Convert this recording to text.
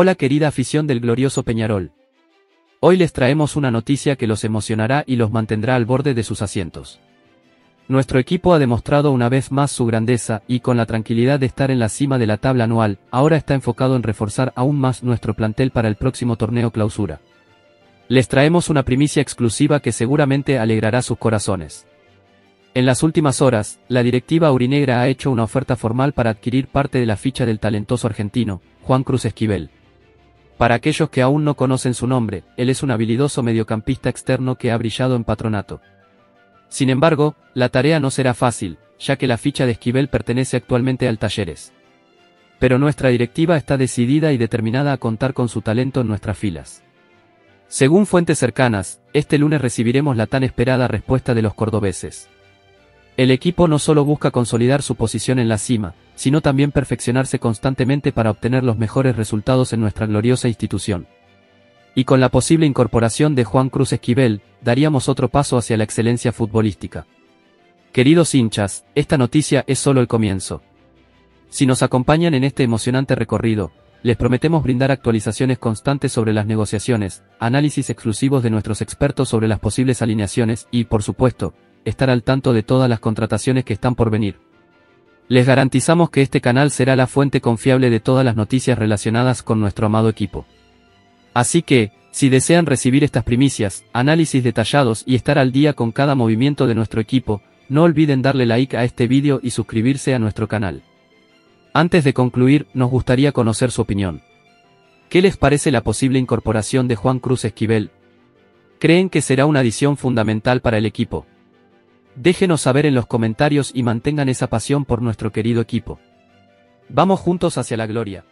Hola querida afición del glorioso Peñarol. Hoy les traemos una noticia que los emocionará y los mantendrá al borde de sus asientos. Nuestro equipo ha demostrado una vez más su grandeza y con la tranquilidad de estar en la cima de la tabla anual, ahora está enfocado en reforzar aún más nuestro plantel para el próximo torneo clausura. Les traemos una primicia exclusiva que seguramente alegrará sus corazones. En las últimas horas, la directiva aurinegra ha hecho una oferta formal para adquirir parte de la ficha del talentoso argentino, Juan Cruz Esquivel. Para aquellos que aún no conocen su nombre, él es un habilidoso mediocampista externo que ha brillado en patronato. Sin embargo, la tarea no será fácil, ya que la ficha de Esquivel pertenece actualmente al Talleres. Pero nuestra directiva está decidida y determinada a contar con su talento en nuestras filas. Según fuentes cercanas, este lunes recibiremos la tan esperada respuesta de los cordobeses. El equipo no solo busca consolidar su posición en la cima, sino también perfeccionarse constantemente para obtener los mejores resultados en nuestra gloriosa institución. Y con la posible incorporación de Juan Cruz Esquivel, daríamos otro paso hacia la excelencia futbolística. Queridos hinchas, esta noticia es solo el comienzo. Si nos acompañan en este emocionante recorrido, les prometemos brindar actualizaciones constantes sobre las negociaciones, análisis exclusivos de nuestros expertos sobre las posibles alineaciones y, por supuesto, estar al tanto de todas las contrataciones que están por venir. Les garantizamos que este canal será la fuente confiable de todas las noticias relacionadas con nuestro amado equipo. Así que, si desean recibir estas primicias, análisis detallados y estar al día con cada movimiento de nuestro equipo, no olviden darle like a este vídeo y suscribirse a nuestro canal. Antes de concluir, nos gustaría conocer su opinión. ¿Qué les parece la posible incorporación de Juan Cruz Esquivel? ¿Creen que será una adición fundamental para el equipo? Déjenos saber en los comentarios y mantengan esa pasión por nuestro querido equipo. Vamos juntos hacia la gloria.